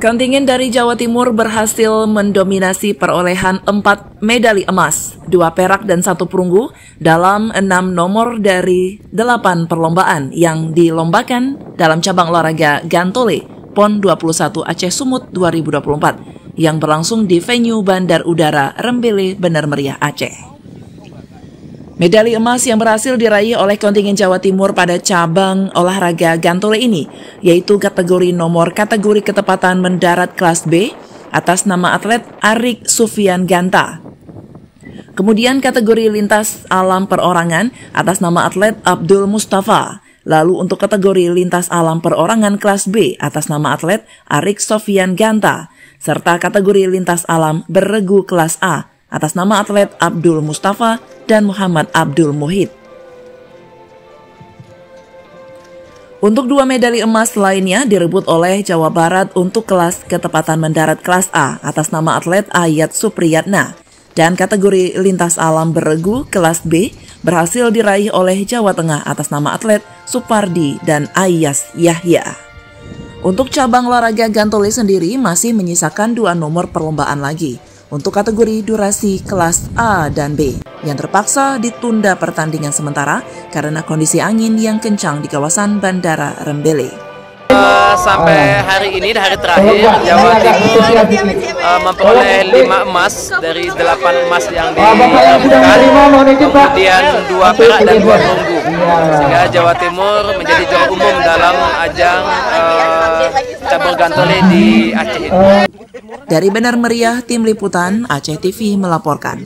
Kontingen dari Jawa Timur berhasil mendominasi perolehan 4 medali emas, 2 perak dan 1 perunggu dalam 6 nomor dari 8 perlombaan yang dilombakan dalam cabang olahraga Gantole PON 21 Aceh Sumut 2024 yang berlangsung di venue Bandar Udara Rembele Benar Meriah Aceh. Medali emas yang berhasil diraih oleh kontingen Jawa Timur pada cabang olahraga gantole ini, yaitu kategori nomor kategori ketepatan mendarat kelas B atas nama atlet Arik Sufian Ganta. Kemudian kategori lintas alam perorangan atas nama atlet Abdul Mustafa. Lalu untuk kategori lintas alam perorangan kelas B atas nama atlet Arik Sofian Ganta, serta kategori lintas alam berregu kelas A atas nama atlet Abdul Mustafa dan Muhammad Abdul Muhid. Untuk dua medali emas lainnya direbut oleh Jawa Barat untuk kelas ketepatan mendarat kelas A atas nama atlet Ayat Supriyatna dan kategori lintas alam beregu kelas B berhasil diraih oleh Jawa Tengah atas nama atlet Supardi dan Ayas Yahya. Untuk cabang olahraga gantole sendiri masih menyisakan dua nomor perlombaan lagi, untuk kategori durasi kelas A dan B yang terpaksa ditunda pertandingan sementara karena kondisi angin yang kencang di kawasan Bandara Rembele. Uh, sampai hari ini hari terakhir Jawa Timur uh, memperoleh 5 emas dari 8 emas yang dilakukan kemudian dua perak dan dua perunggu. Sehingga Jawa Timur menjadi juara umum dalam ajang uh, cabur gantole di Aceh ini. Dari Benar Meriah, Tim Liputan Aceh TV melaporkan.